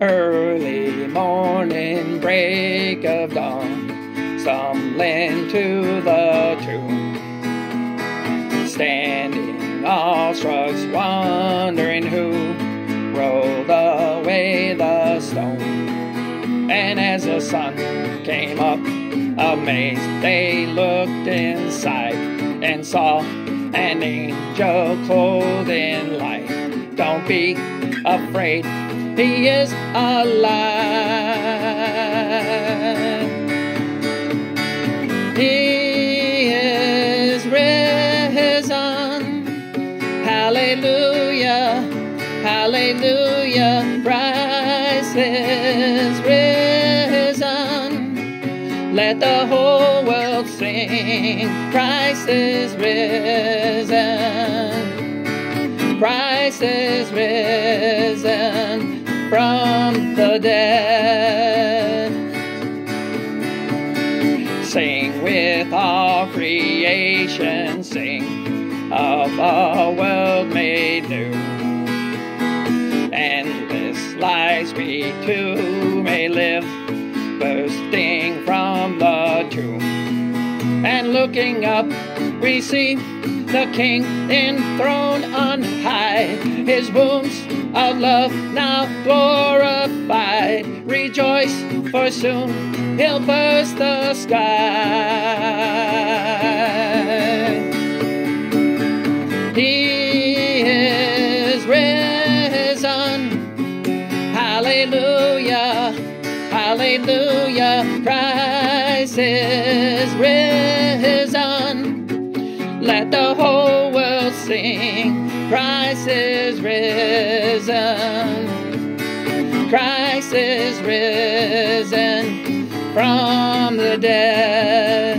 Early morning, break of dawn, stumbling to the tomb. Standing awestruck, wondering who rolled away the stone. And as the sun came up, amazed, they looked inside and saw an angel clothed in light. Don't be afraid he is alive. He is risen. Hallelujah, hallelujah. Christ is risen. Let the whole world sing. Christ is risen. Christ is risen from the dead. Sing with all creation, sing of a world made new. Endless lives we too may live, bursting from the tomb. And looking up, we see the King enthroned on high, his wounds of love now glorified. Rejoice, for soon he'll burst the sky. He is risen. Hallelujah, hallelujah. Christ is risen. Let the whole world sing. Christ is risen. Christ is risen from the dead.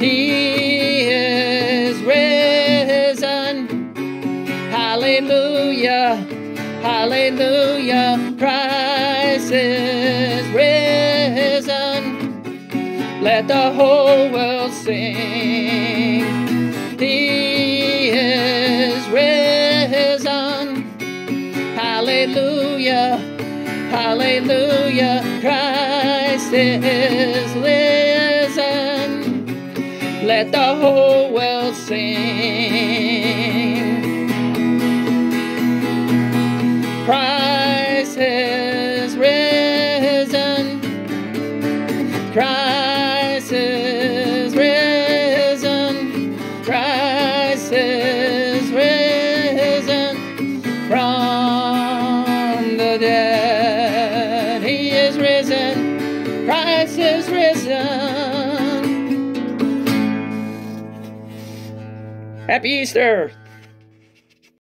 He is risen. Hallelujah. Hallelujah. Christ is Let the whole world sing. He is risen. Hallelujah. Hallelujah. Christ is risen. Let the whole world sing. Dead. He is risen. Christ is risen. Happy Easter!